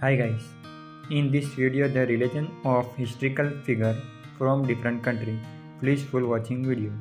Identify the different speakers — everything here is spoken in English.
Speaker 1: Hi guys, in this video the relation of historical figure from different country. Please full watching video.